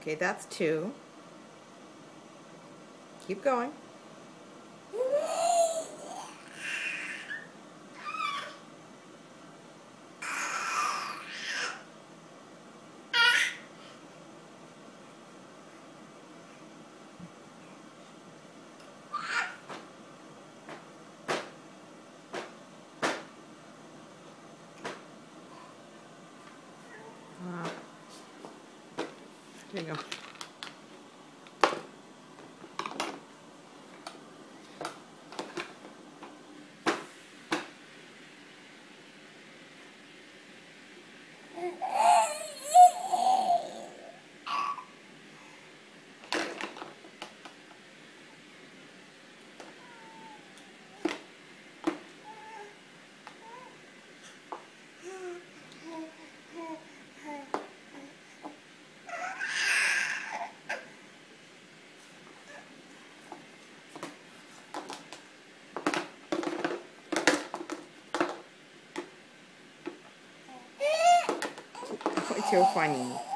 Okay, that's two. Keep going. 这个 So funny.